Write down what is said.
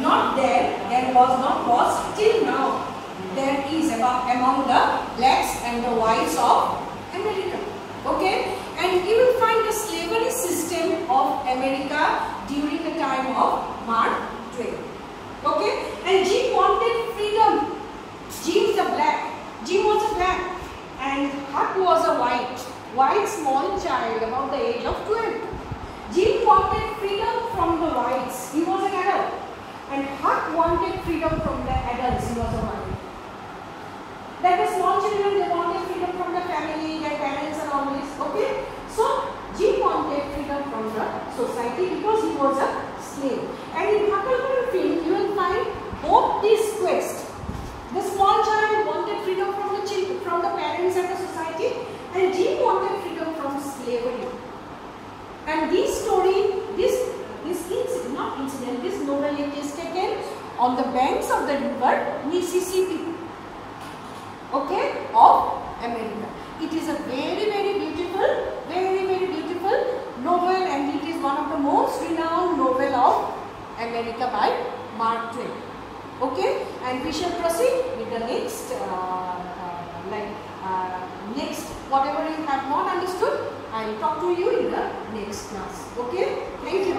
not there, there was not was till now. There is among, among the blacks and the whites of America. Okay? And you will find the slavery system of America during the time of Mark Twain. Okay? And Jim wanted freedom. Jim is a black. Jim was a black. And Huck was a white. White small child about the age of 12. Jim wanted freedom from the whites. He was an adult. And Huck wanted freedom from the adults. He was a white. Like the small children, they wanted freedom from the family, their parents and all this. Okay? So, Jim wanted freedom from the society because he was a slave. And in Huckleberry Finn, you will find both these quests. The small child wanted freedom from the children, from the parents and the society, and Jim wanted freedom from slavery. And this story, this this incident, not incident, this novelette is taken on the banks of the river Mississippi. Okay, of America. It is a very very beautiful, very very beautiful novel, and it is one of the most renowned novel of America by Mark Twain. Okay, and we shall proceed with the next, uh, uh, like uh, next whatever you have not understood. I will talk to you in the next class. Okay, thank you.